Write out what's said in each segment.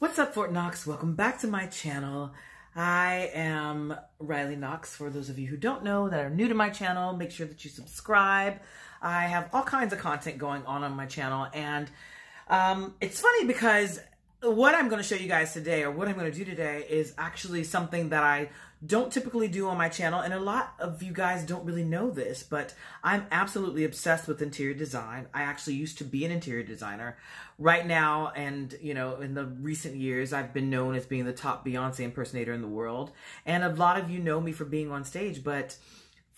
What's up, Fort Knox? Welcome back to my channel. I am Riley Knoxx. For those of you who don't know that are new to my channel, make sure that you subscribe. I have all kinds of content going on on my channel, and um, it's funny because what I'm going to show you guys today, or what I'm going to do today, is actually something that I don't typically do on my channel, and a lot of you guys don't really know this, but I'm absolutely obsessed with interior design. I actually used to be an interior designer. Right now, and you know, in the recent years, I've been known as being the top Beyonce impersonator in the world, and a lot of you know me for being on stage, but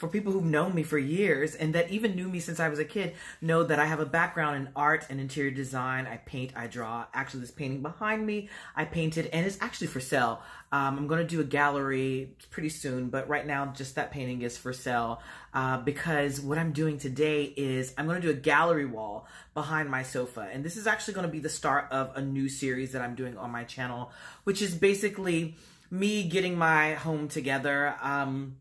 for people who've known me for years and that even knew me since I was a kid know that I have a background in art and interior design. I paint, I draw. Actually, this painting behind me, I painted and it's actually for sale. Um, I'm going to do a gallery pretty soon, but right now just that painting is for sale uh, because what I'm doing today is I'm going to do a gallery wall behind my sofa. And this is actually going to be the start of a new series that I'm doing on my channel, which is basically me getting my home together. Um,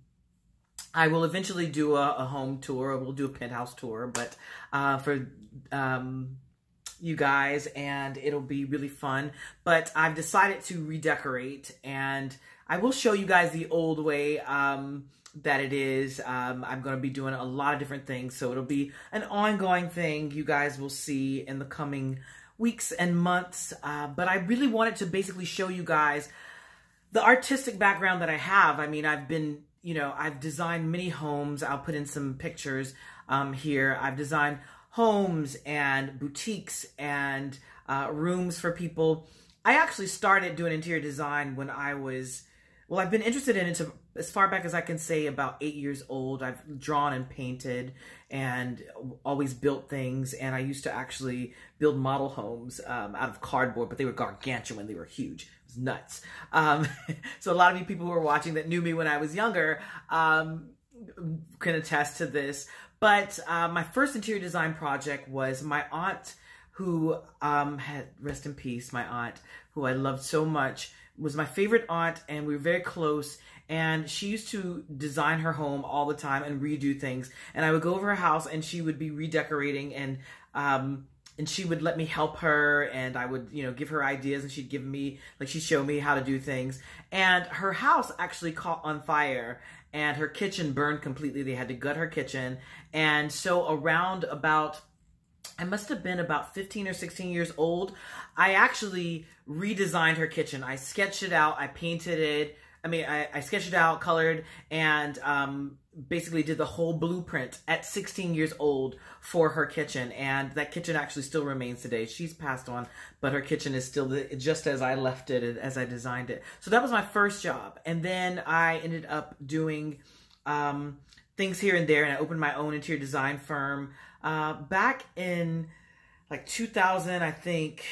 I will eventually do a, a home tour. We'll do a penthouse tour, but uh, for um, you guys, and it'll be really fun. But I've decided to redecorate, and I will show you guys the old way um, that it is. Um, I'm going to be doing a lot of different things, so it'll be an ongoing thing you guys will see in the coming weeks and months. Uh, but I really wanted to basically show you guys the artistic background that I have. I mean, I've been you know, I've designed many homes. I'll put in some pictures um, here. I've designed homes and boutiques and uh, rooms for people. I actually started doing interior design when I was, well, I've been interested in it as far back as I can say about eight years old. I've drawn and painted and always built things. And I used to actually build model homes um, out of cardboard, but they were gargantuan. They were huge nuts. Um, so a lot of you people who are watching that knew me when I was younger um, can attest to this. But uh, my first interior design project was my aunt, who um, had rest in peace. My aunt, who I loved so much, was my favorite aunt, and we were very close. And she used to design her home all the time and redo things. And I would go over her house, and she would be redecorating and um, and she would let me help her and I would, you know, give her ideas and she'd give me, like, she'd show me how to do things. And her house actually caught on fire and her kitchen burned completely. They had to gut her kitchen. And so around about, I must have been about 15 or 16 years old, I actually redesigned her kitchen. I sketched it out, I painted it, I mean, I, I sketched it out, colored, and um, basically did the whole blueprint at 16 years old for her kitchen. And that kitchen actually still remains today. She's passed on, but her kitchen is still just as I left it, as I designed it. So that was my first job. And then I ended up doing um, things here and there, and I opened my own interior design firm uh, back in like 2000, I think.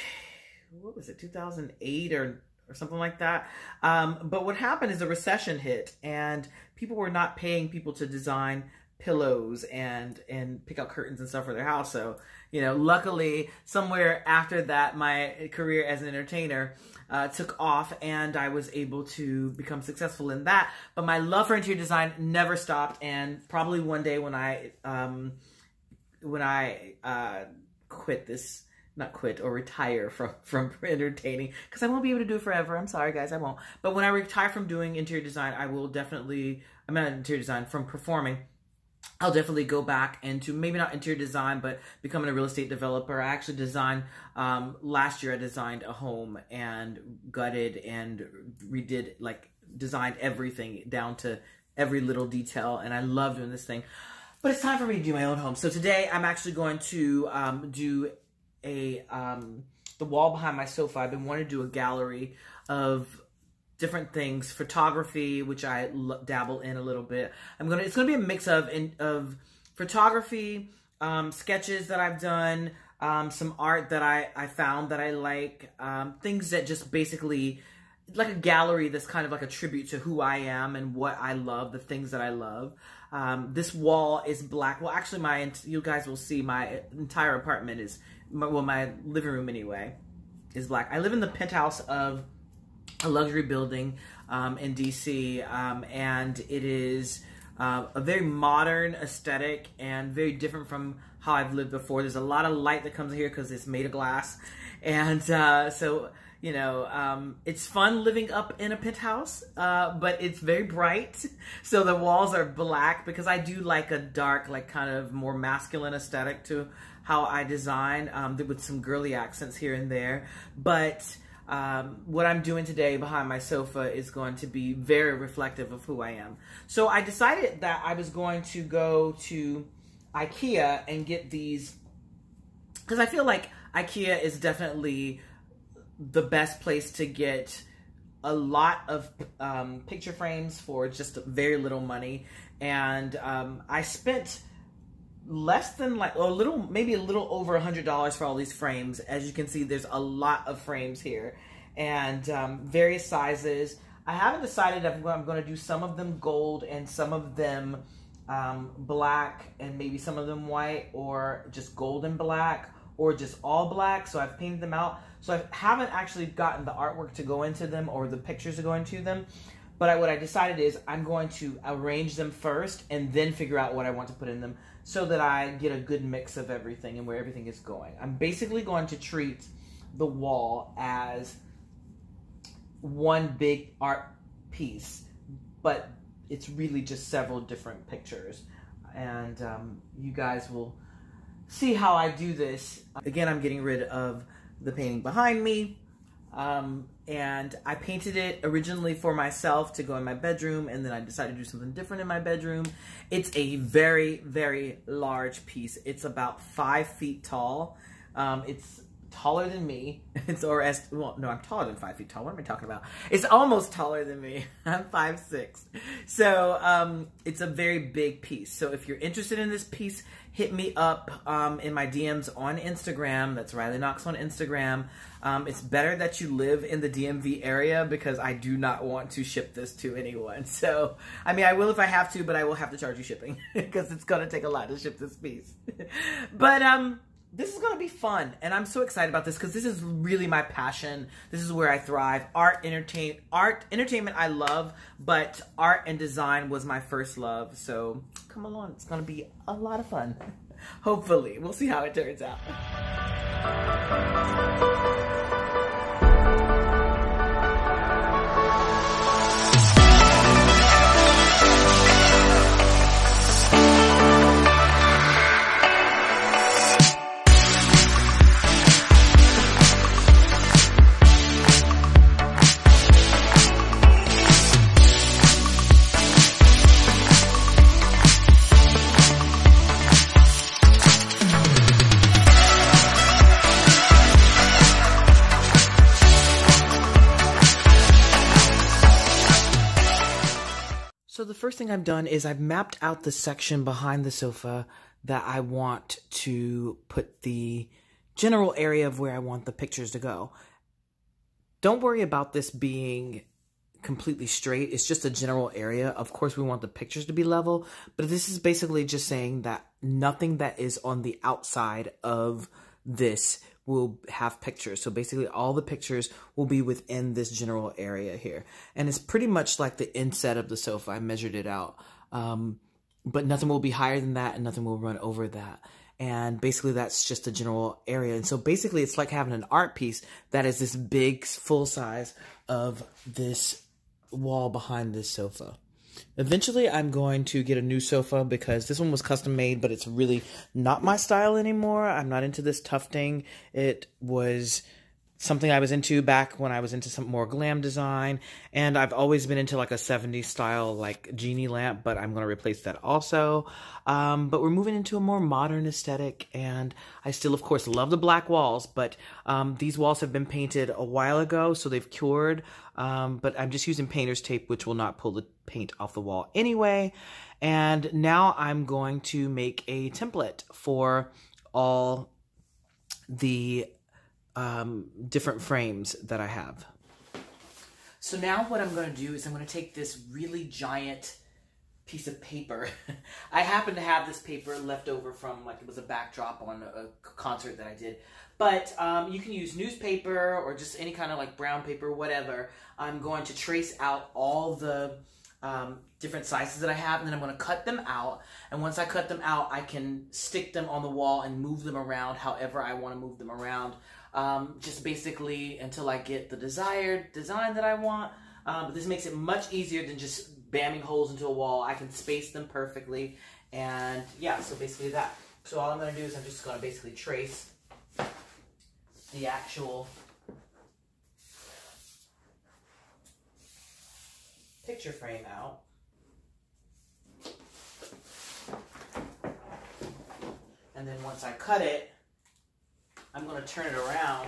What was it, 2008 or or something like that. Um, but what happened is a recession hit and people were not paying people to design pillows and and pick out curtains and stuff for their house. So, you know, luckily somewhere after that, my career as an entertainer uh, took off and I was able to become successful in that. But my love for interior design never stopped. And probably one day when I, um, when I uh, quit this not quit or retire from from entertaining because I won't be able to do it forever. I'm sorry, guys, I won't. But when I retire from doing interior design, I will definitely. I'm not interior design from performing. I'll definitely go back into maybe not interior design, but becoming a real estate developer. I actually designed um, last year. I designed a home and gutted and redid like designed everything down to every little detail, and I love doing this thing. But it's time for me to do my own home. So today I'm actually going to um, do a um, the wall behind my sofa. I've been wanting to do a gallery of different things, photography, which I dabble in a little bit. I'm gonna it's gonna be a mix of in, of photography, um, sketches that I've done, um, some art that I I found that I like, um, things that just basically like a gallery that's kind of like a tribute to who I am and what I love, the things that I love. Um, this wall is black. Well, actually, my you guys will see my entire apartment is my, well, my living room anyway, is black. I live in the penthouse of a luxury building um, in DC, um, and it is uh, a very modern aesthetic and very different from how I've lived before. There's a lot of light that comes in here because it's made of glass, and uh, so you know, um, it's fun living up in a penthouse, uh, but it's very bright. So the walls are black because I do like a dark, like kind of more masculine aesthetic to how I design um, with some girly accents here and there. But um, what I'm doing today behind my sofa is going to be very reflective of who I am. So I decided that I was going to go to IKEA and get these because I feel like IKEA is definitely the best place to get a lot of um, picture frames for just very little money. And um, I spent less than like a little maybe a little over a hundred dollars for all these frames. As you can see there's a lot of frames here. And um, various sizes. I haven't decided if i'm going to do some of them gold and some of them um, black and maybe some of them white or just gold and black or just all black. So i've painted them out so i haven't actually gotten the artwork to go into them or the pictures to go into them but I, what I decided is I'm going to arrange them first and then figure out what I want to put in them so that I get a good mix of everything and where everything is going. I'm basically going to treat the wall as one big art piece, but it's really just several different pictures. And um, you guys will see how I do this. Again, I'm getting rid of the painting behind me. Um, and I painted it originally for myself to go in my bedroom, and then I decided to do something different in my bedroom. It's a very, very large piece. It's about five feet tall. Um, it's taller than me. It's or as well, no, I'm taller than five feet tall. What am I talking about? It's almost taller than me. I'm five six. So um, it's a very big piece. So if you're interested in this piece, hit me up um, in my DMs on Instagram. That's Riley Knoxx on Instagram. Um, it's better that you live in the DMV area because I do not want to ship this to anyone. So, I mean, I will if I have to, but I will have to charge you shipping because it's going to take a lot to ship this piece. but, um, this is going to be fun and i'm so excited about this because this is really my passion. This is where i thrive. Art entertain art entertainment i love but art and design was my first love so come along. It's going to be a lot of fun. Hopefully. We'll see how it turns out thing I've done is I've mapped out the section behind the sofa that I want to put the general area of where I want the pictures to go. Don't worry about this being completely straight. It's just a general area. Of course, we want the pictures to be level, but this is basically just saying that nothing that is on the outside of this will have pictures. So basically all the pictures will be within this general area here. And it's pretty much like the inset of the sofa. I measured it out. Um, but nothing will be higher than that and nothing will run over that. And basically that's just a general area. And so basically it's like having an art piece that is this big full size of this wall behind this sofa. Eventually, I'm going to get a new sofa because this one was custom made, but it's really not my style anymore. I'm not into this tufting. It was something I was into back when I was into some more glam design. And I've always been into like a 70s style, like genie lamp, but I'm going to replace that also. Um, but we're moving into a more modern aesthetic. And I still, of course, love the black walls, but um, these walls have been painted a while ago, so they've cured. Um, but I'm just using painter's tape, which will not pull the paint off the wall anyway. And now I'm going to make a template for all the um, different frames that I have. So now what I'm going to do is I'm going to take this really giant piece of paper. I happen to have this paper left over from like it was a backdrop on a concert that I did. But um, you can use newspaper or just any kind of like brown paper, whatever. I'm going to trace out all the um, different sizes that I have, and then I'm going to cut them out. And once I cut them out, I can stick them on the wall and move them around however I want to move them around. Um, just basically until I get the desired design that I want. Um, but this makes it much easier than just bamming holes into a wall. I can space them perfectly. And yeah, so basically that. So all I'm going to do is I'm just going to basically trace the actual picture frame out. And then once I cut it, I'm going to turn it around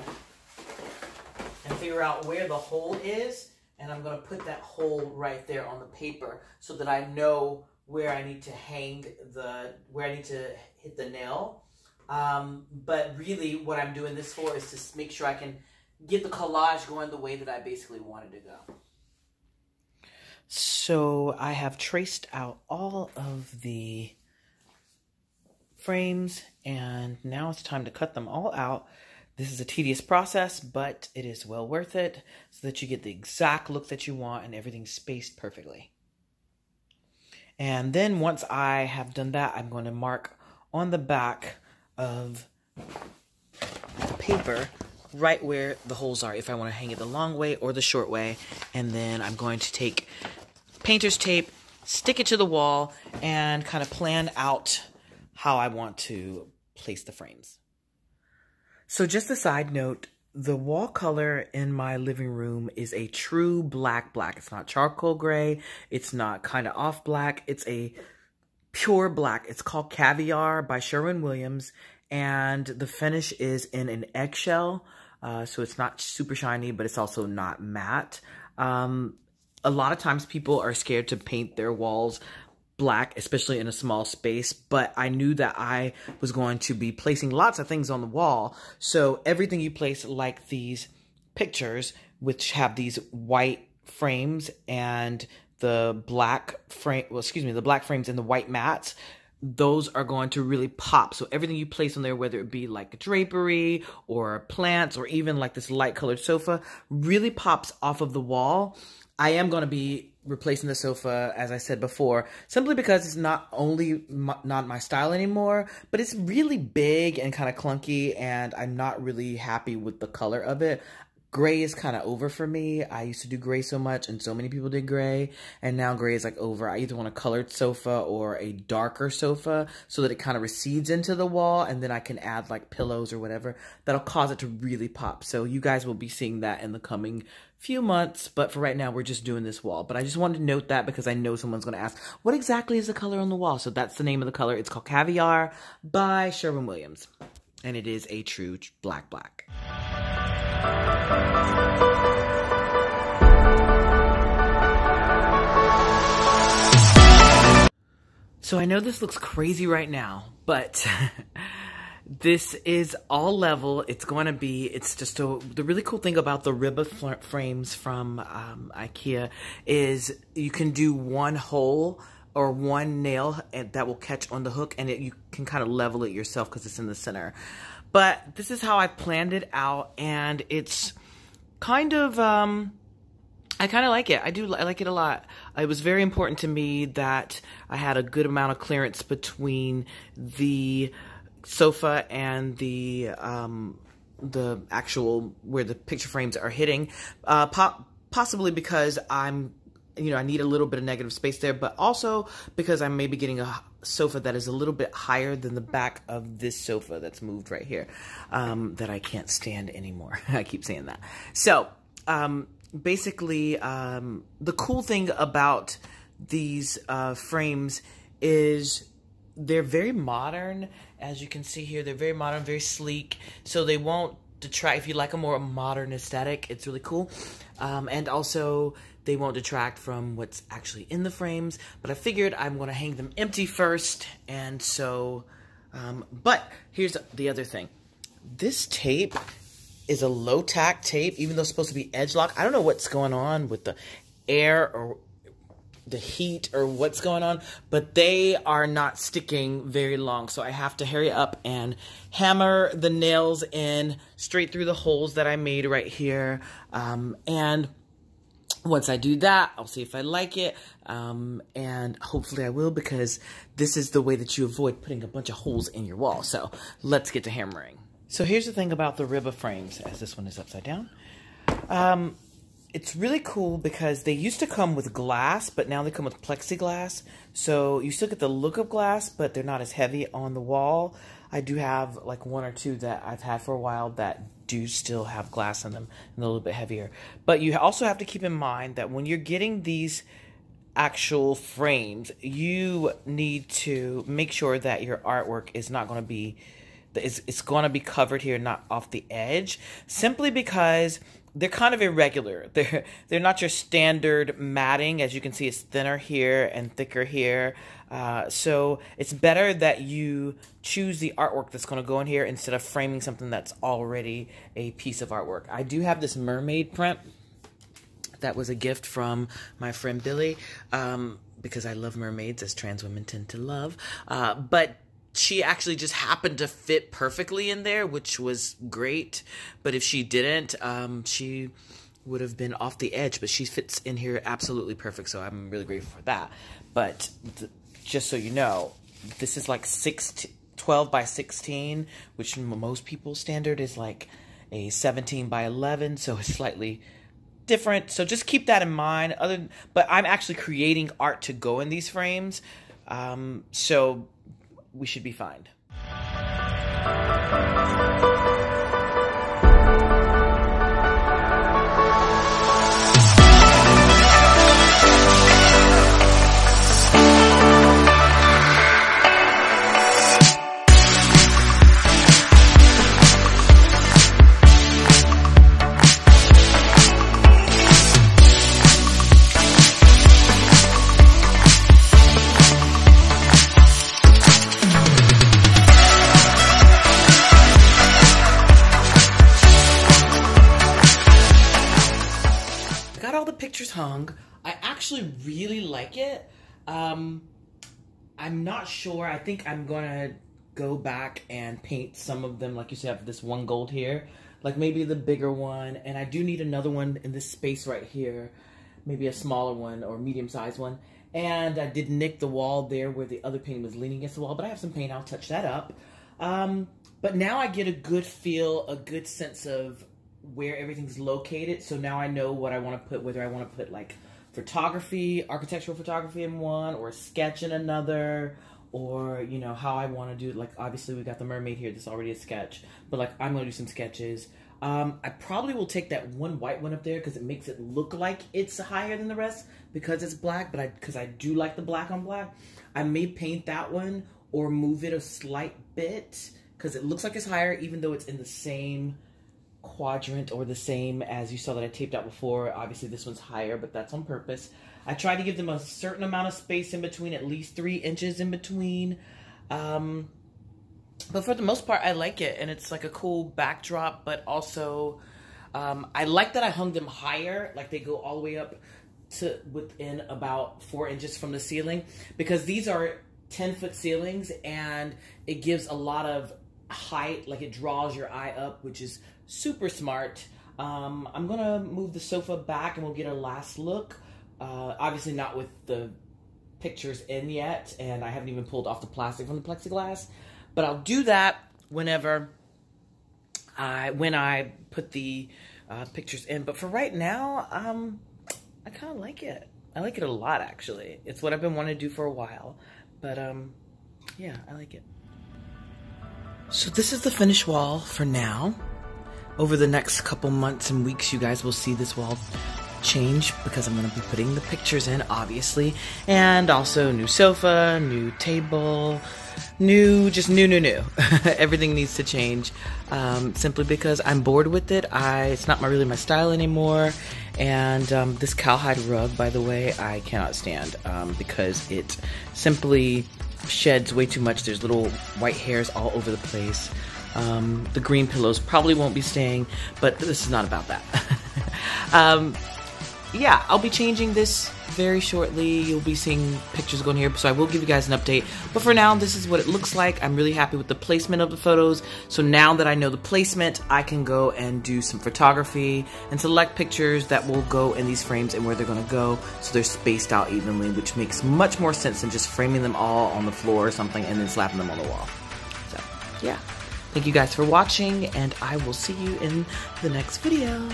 and figure out where the hole is. And I'm going to put that hole right there on the paper so that I know where I need to hang the, where I need to hit the nail. Um, but really what I'm doing this for is to make sure I can get the collage going the way that I basically wanted to go. So I have traced out all of the frames and now it's time to cut them all out. This is a tedious process, but it is well worth it so that you get the exact look that you want and everything's spaced perfectly. And then once I have done that, I'm going to mark on the back of the paper right where the holes are if I want to hang it the long way or the short way. And then I'm going to take painter's tape, stick it to the wall, and kind of plan out how I want to place the frames. So just a side note, the wall color in my living room is a true black black. It's not charcoal gray. It's not kind of off black. It's a pure black. It's called Caviar by Sherwin-Williams. And the finish is in an eggshell. Uh, so it's not super shiny, but it's also not matte. Um, a lot of times people are scared to paint their walls black, especially in a small space, but I knew that I was going to be placing lots of things on the wall. So everything you place like these pictures, which have these white frames and the black frame, well, excuse me, the black frames and the white mats, those are going to really pop. So everything you place on there, whether it be like drapery or plants or even like this light colored sofa, really pops off of the wall. I am going to be replacing the sofa, as I said before, simply because it's not only my, not my style anymore, but it's really big and kind of clunky, and I'm not really happy with the color of it. Gray is kind of over for me. I used to do gray so much, and so many people did gray, and now gray is like over. I either want a colored sofa or a darker sofa so that it kind of recedes into the wall, and then I can add like pillows or whatever that'll cause it to really pop. So you guys will be seeing that in the coming few months, but for right now, we're just doing this wall. But I just wanted to note that because I know someone's going to ask, what exactly is the color on the wall? So that's the name of the color. It's called Caviar by Sherwin-Williams. And it is a true black black. So I know this looks crazy right now, but This is all level. It's going to be, it's just a, the really cool thing about the Ribba frames from um, Ikea is you can do one hole or one nail and that will catch on the hook and it, you can kind of level it yourself because it's in the center. But this is how I planned it out and it's kind of, um, I kind of like it. I do. I like it a lot. It was very important to me that I had a good amount of clearance between the sofa and the um, the actual where the picture frames are hitting, uh, po possibly because I'm you know, I need a little bit of negative space there, but also because I'm maybe getting a sofa that is a little bit higher than the back of this sofa that's moved right here, um, that I can't stand anymore. I keep saying that. So, um, basically, um, the cool thing about these uh, frames is they're very modern. As you can see here, they're very modern, very sleek. So they won't detract. If you like a more modern aesthetic, it's really cool. Um, and also, they won't detract from what's actually in the frames. But I figured I'm going to hang them empty first. And so, um, but here's the other thing. This tape is a low tack tape, even though it's supposed to be edge lock. I don't know what's going on with the air or the heat or what's going on, but they are not sticking very long. So I have to hurry up and hammer the nails in straight through the holes that I made right here. Um, and once I do that, I'll see if I like it. Um, and hopefully I will because this is the way that you avoid putting a bunch of holes in your wall. So let's get to hammering. So here's the thing about the Ribba frames, as this one is upside down. Um, it's really cool because they used to come with glass, but now they come with plexiglass. So you still get the look of glass, but they're not as heavy on the wall. I do have like one or two that I've had for a while that do still have glass in them and a little bit heavier. But you also have to keep in mind that when you're getting these actual frames, you need to make sure that your artwork is not going to be it's, it's going to be covered here, not off the edge, simply because they're kind of irregular. They're they're not your standard matting. As you can see, it's thinner here and thicker here. Uh, so it's better that you choose the artwork that's going to go in here instead of framing something that's already a piece of artwork. I do have this mermaid print. That was a gift from my friend Billy um, because I love mermaids, as trans women tend to love. Uh, but she actually just happened to fit perfectly in there, which was great. But if she didn't, um, she would have been off the edge. But she fits in here absolutely perfect, so I'm really grateful for that. But just so you know, this is like 16, 12 by 16, which most people's standard is like a 17 by 11, so it's slightly different. So just keep that in mind. Other, but I'm actually creating art to go in these frames, um, so we should be fine. I'm not sure. I think I'm gonna go back and paint some of them. Like you see, I have this one gold here, like maybe the bigger one, and I do need another one in this space right here, maybe a smaller one or medium sized one. And I did nick the wall there where the other painting was leaning against the wall, but I have some paint. I'll touch that up. Um, but now I get a good feel, a good sense of where everything's located. So now I know what I want to put, whether I want to put like photography, architectural photography in one, or sketch in another, or you know how I want to do. Like obviously we got the mermaid here. This already a sketch, but like I'm gonna do some sketches. Um, I probably will take that one white one up there because it makes it look like it's higher than the rest because it's black. But I because I do like the black on black, I may paint that one or move it a slight bit because it looks like it's higher even though it's in the same quadrant or the same as you saw that I taped out before. Obviously this one's higher, but that's on purpose. I try to give them a certain amount of space in between, at least three inches in between. Um, but for the most part, I like it. And it's like a cool backdrop, but also um, I like that I hung them higher. Like they go all the way up to within about four inches from the ceiling because these are 10 foot ceilings and it gives a lot of height, like it draws your eye up, which is super smart. Um, I'm gonna move the sofa back and we'll get a last look. Uh, obviously not with the pictures in yet, and I haven't even pulled off the plastic from the plexiglass, but I'll do that whenever I, when I put the uh, pictures in. But for right now, um, I kind of like it. I like it a lot, actually. It's what I've been wanting to do for a while, but um, yeah, I like it. So this is the finished wall for now. Over the next couple months and weeks, you guys will see this wall change because I'm going to be putting the pictures in, obviously, and also new sofa, new table, new, just new, new, new. Everything needs to change um, simply because I'm bored with it. I it's not my, really my style anymore, and um, this cowhide rug, by the way, I cannot stand um, because it simply sheds way too much. There's little white hairs all over the place. Um, the green pillows probably won't be staying, but this is not about that. um, yeah, I'll be changing this very shortly. You'll be seeing pictures going here, so I will give you guys an update. But for now, this is what it looks like. I'm really happy with the placement of the photos. So now that I know the placement, I can go and do some photography and select pictures that will go in these frames and where they're to go so they're spaced out evenly, which makes much more sense than just framing them all on the floor or something and then slapping them on the wall. So, yeah. Thank you guys for watching, and I will see you in the next video.